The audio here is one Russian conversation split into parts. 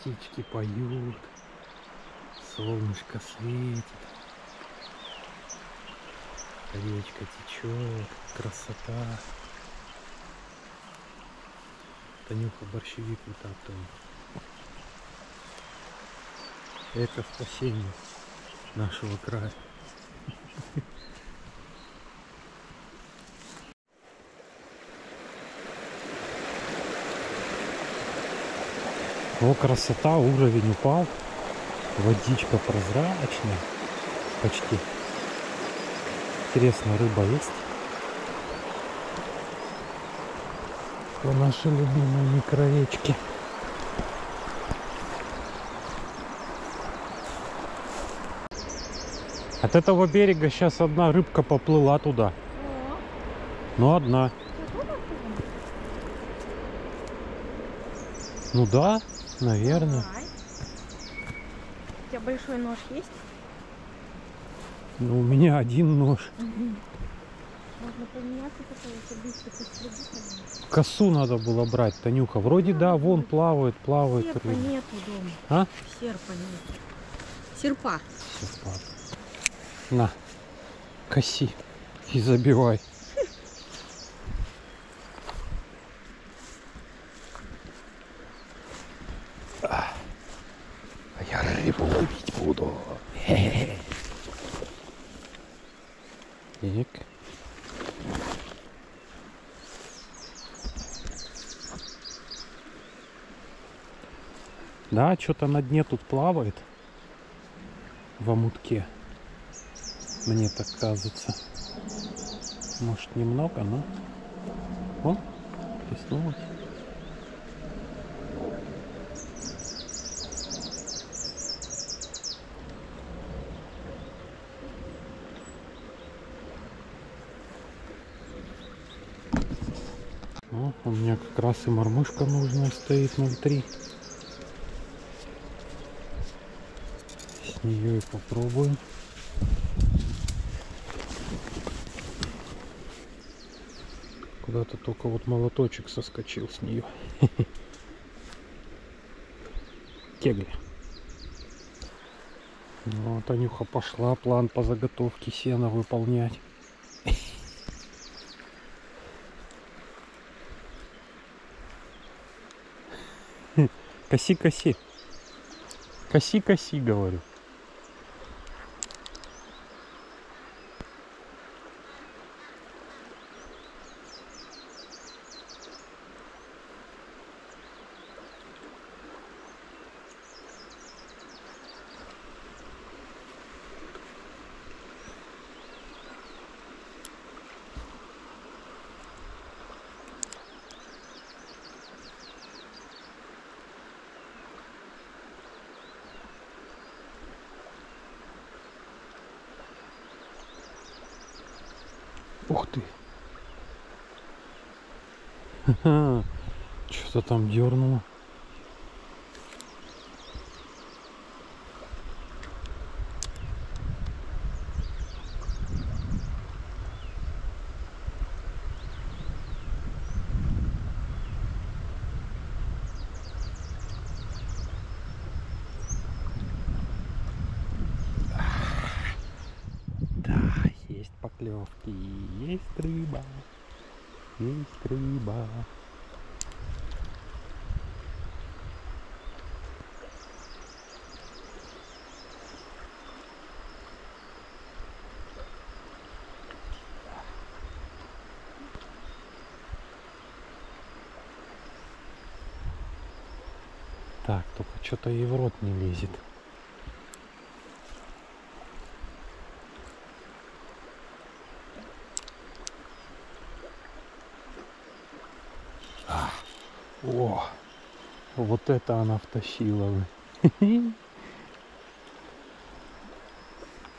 Птички поют. Солнышко светит. Речка течет. Красота. Танюха борщевик вытаптывает. Это спасение нашего края. О, красота, уровень упал. Водичка прозрачная. Почти. Интересно, рыба есть? Это наши любимые микроречки. От этого берега сейчас одна рыбка поплыла туда. Ну, одна. Ну да, наверное. Давай. У тебя большой нож есть? Ну, у меня один нож. Можно поменяться, что быстро пострелить. Косу надо было брать, Танюха. Вроде да, вон плавает, плавает Серпа рыба. нету дома. А? Серпа нет. Серпа. Ладно. На, коси и забивай. А я рыбу ловить буду. Хе-хе-хе. Ик. Да, что-то на дне тут плавает в омутке. Мне так кажется. Может немного, но... О, плеснулось. О, у меня как раз и мормышка нужная стоит 0,3. С нее и попробуем. Куда-то только вот молоточек соскочил с нее. Кегли. Ну, вот Анюха пошла план по заготовке сена выполнять. Коси, коси. Коси, коси, говорю. Ух ты. Что-то там дернуло. Да, есть поклевки, есть рыба, есть рыба. Так, только что-то ей в рот не лезет. О, вот это она втащила вы.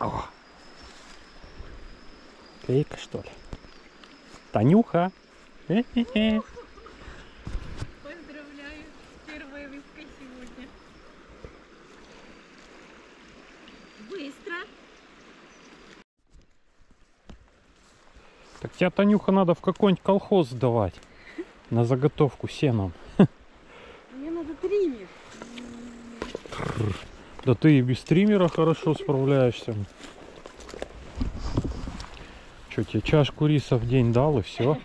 О. Клейка что ли? Танюха. Поздравляю, первая рыбка сегодня. Быстро. Так тебя, Танюха, надо в какой-нибудь колхоз сдавать. На заготовку сеном. Мне надо триммер. Да ты и без стримера хорошо справляешься. Что, тебе чашку риса в день дал и все?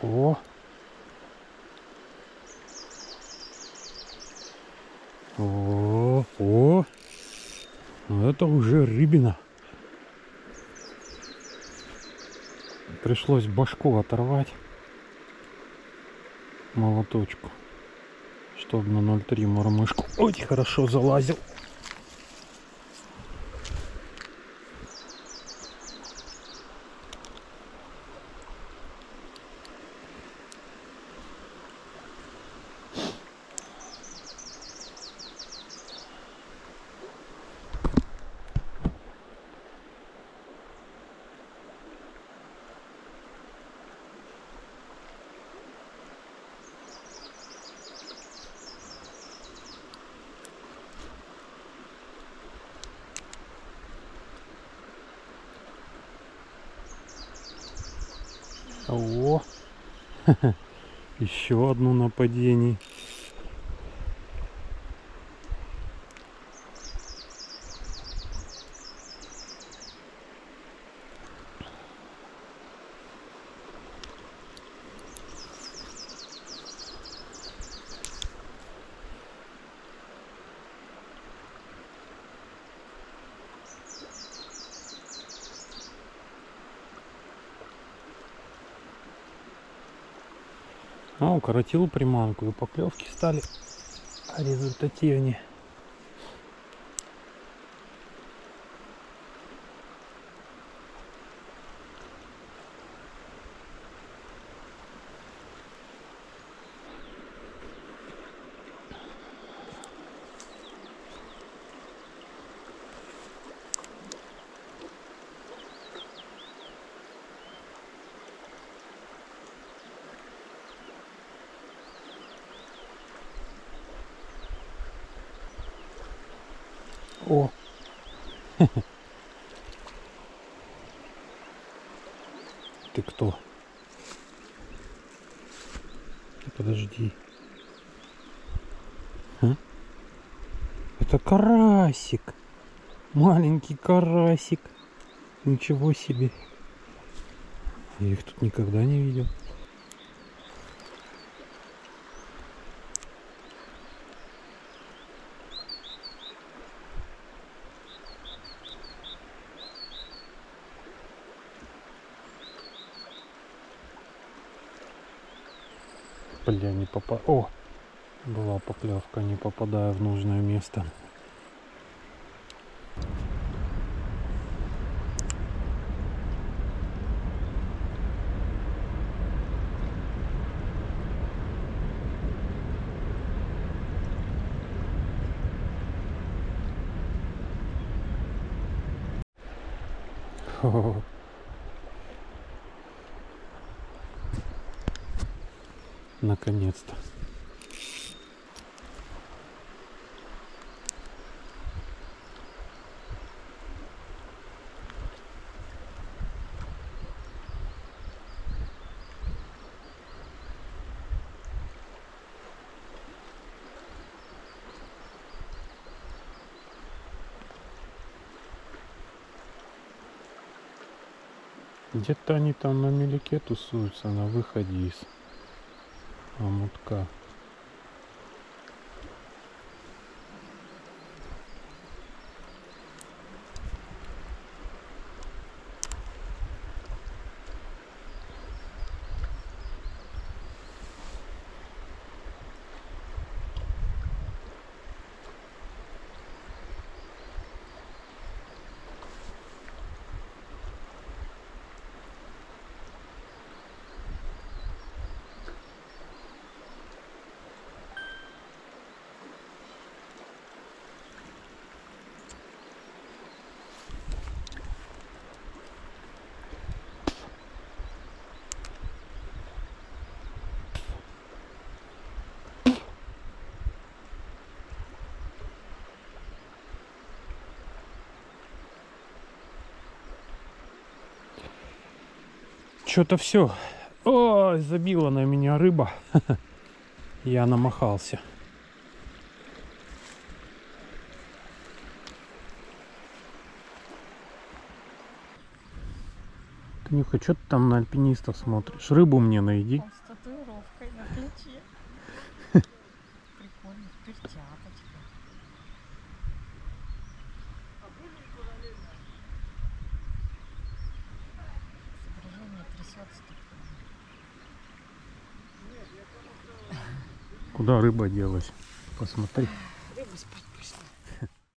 О! О, о! Ну, Это уже рыбина. Пришлось башку оторвать молоточку, чтобы на 0,3 мормышку. Ой, хорошо залазил. О, еще одно нападение. А, укоротил приманку и поклевки стали результативнее. О! Ты кто? Подожди. Это карасик. Маленький карасик. Ничего себе. Я их тут никогда не видел. Бля, не попа... О! Была поклевка, не попадая в нужное место. Наконец-то. Где-то они там на мелике тусуются на выходе из омутка. Что-то все. Ой, забила на меня рыба. Я намахался. Танюха, что ты там на альпинистов смотришь? Рыбу мне найди. Он с татуировкой на плече. Куда рыба делась? Посмотри.